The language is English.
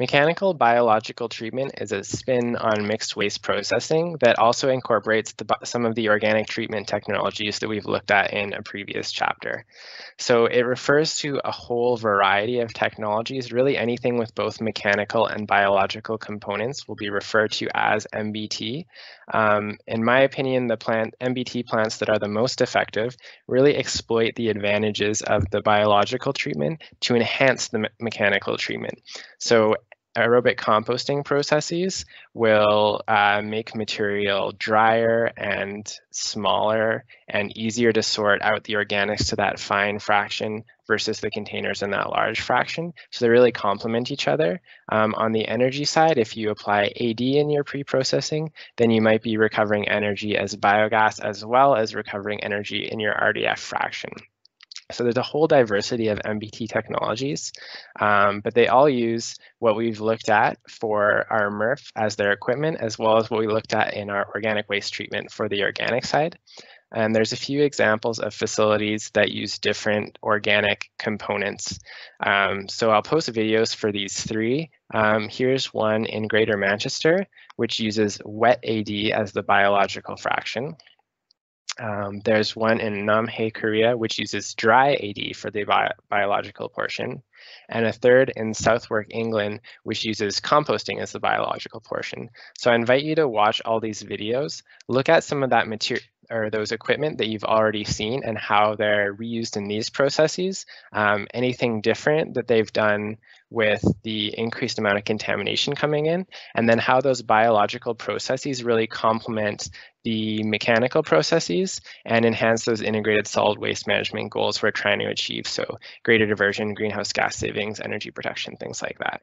Mechanical biological treatment is a spin on mixed waste processing that also incorporates the, some of the organic treatment technologies that we've looked at in a previous chapter. So it refers to a whole variety of technologies, really anything with both mechanical and biological components will be referred to as MBT. Um, in my opinion, the plant MBT plants that are the most effective really exploit the advantages of the biological treatment to enhance the me mechanical treatment. So aerobic composting processes will uh, make material drier and smaller and easier to sort out the organics to that fine fraction versus the containers in that large fraction. So they really complement each other. Um, on the energy side, if you apply AD in your pre-processing, then you might be recovering energy as biogas as well as recovering energy in your RDF fraction. So there's a whole diversity of MBT technologies, um, but they all use what we've looked at for our MRF as their equipment, as well as what we looked at in our organic waste treatment for the organic side. And there's a few examples of facilities that use different organic components. Um, so I'll post videos for these three. Um, here's one in Greater Manchester, which uses wet AD as the biological fraction. Um, there's one in Namhae, Korea, which uses dry AD for the bi biological portion, and a third in Southwark, England, which uses composting as the biological portion. So I invite you to watch all these videos, look at some of that material or those equipment that you've already seen and how they're reused in these processes. Um, anything different that they've done with the increased amount of contamination coming in, and then how those biological processes really complement the mechanical processes and enhance those integrated solid waste management goals we're trying to achieve. So greater diversion, greenhouse gas savings, energy protection, things like that.